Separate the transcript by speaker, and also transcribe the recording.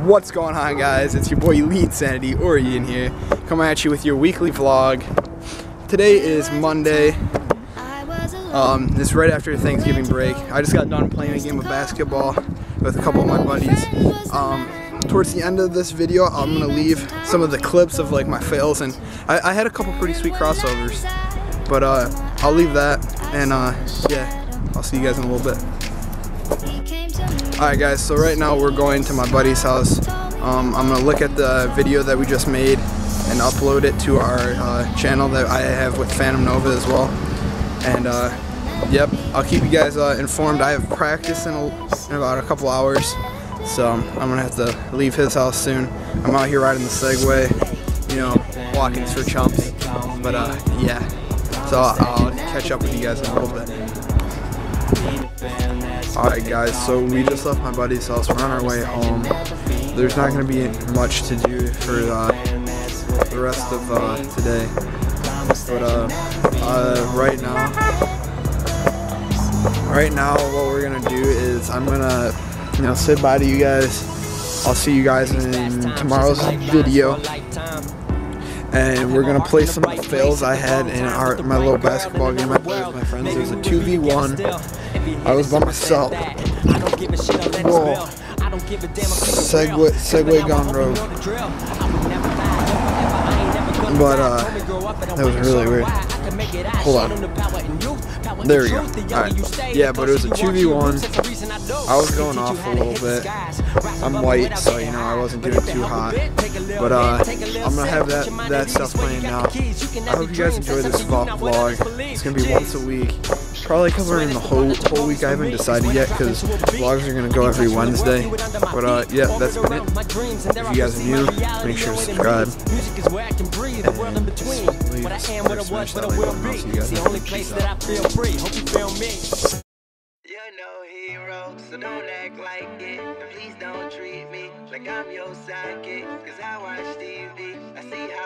Speaker 1: What's going on guys? It's your boy Elite Sanity or Ian here, coming at you with your weekly vlog. Today is Monday. Um, it's right after Thanksgiving break. I just got done playing a game of basketball with a couple of my buddies. Um, towards the end of this video, I'm gonna leave some of the clips of like my fails, and I, I had a couple pretty sweet crossovers. But uh, I'll leave that, and uh, yeah, I'll see you guys in a little bit. Alright guys, so right now we're going to my buddy's house. Um, I'm gonna look at the video that we just made and upload it to our uh, channel that I have with Phantom Nova as well. And uh, yep, I'll keep you guys uh, informed. I have practice in, a, in about a couple hours, so I'm gonna have to leave his house soon. I'm out here riding the Segway, you know, walking for chumps. But uh, yeah, so I'll catch up with you guys in a little bit. Alright guys, so we just left my buddy's house, we're on our way home. There's not going to be much to do for uh, the rest of uh, today. But uh, uh, right now, right now what we're going to do is I'm going to, you know, say bye to you guys. I'll see you guys in tomorrow's video. And we're gonna play some of the fails I had in our my little basketball game I played with my friends. There's a 2v1 I was by myself. Whoa. Segway, Segway gone rogue. But, uh, that was really weird. Hold on. There we go. Alright. Yeah, but it was a 2v1. I was going off a little bit. I'm white, so, you know, I wasn't getting too hot. But, uh, I'm gonna have that, that stuff playing now. I hope you guys enjoy this vlog. It's gonna be once a week probably covering the whole whole week. I haven't decided yet because vlogs are gonna go every Wednesday. But uh, yeah, that's been it. If you guys are new, make sure to subscribe. And smash that like button. I'll see you guys next Peace out.
Speaker 2: You're no hero, so don't act like it. Please don't treat me like I'm your sidekick. Cause I watch TV, I see how